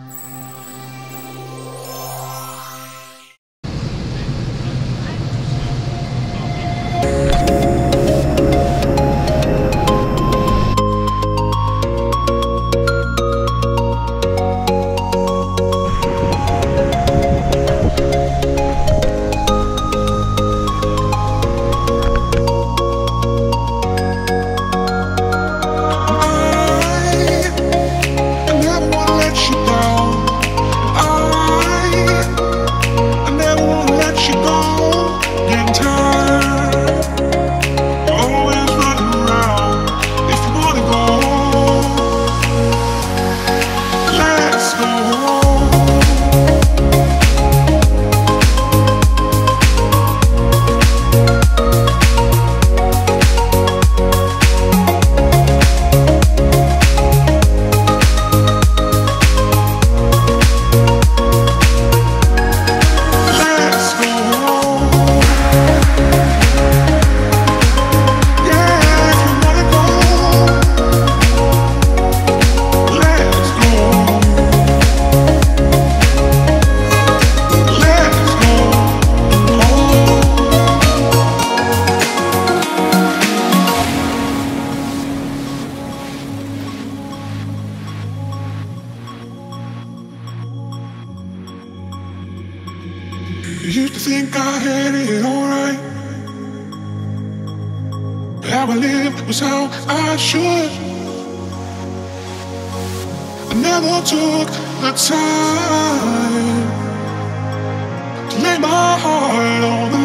Música used to think I had it alright. How I lived was how I should. I never took the time to lay my heart on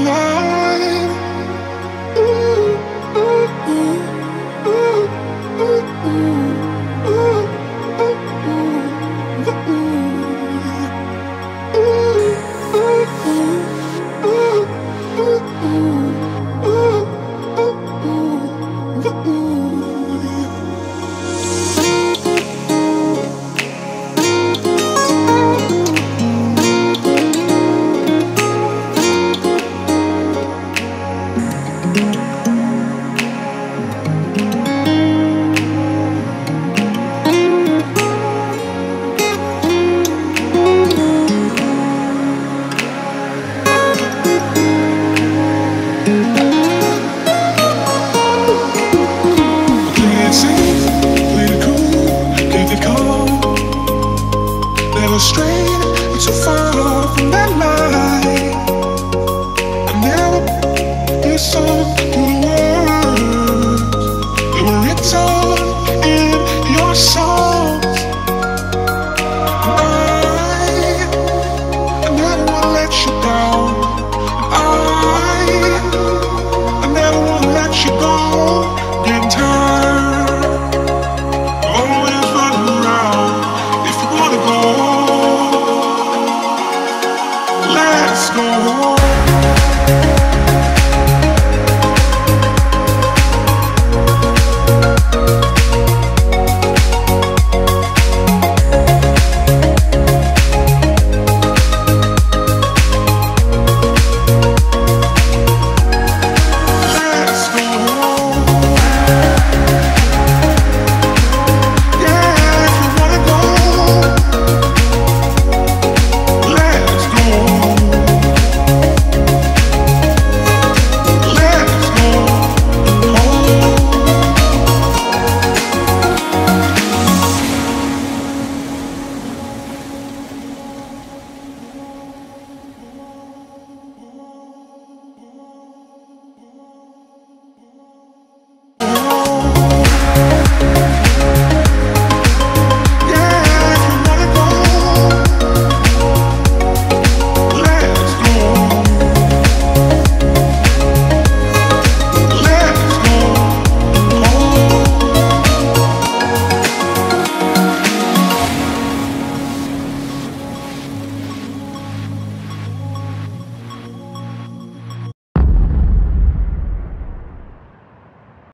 stray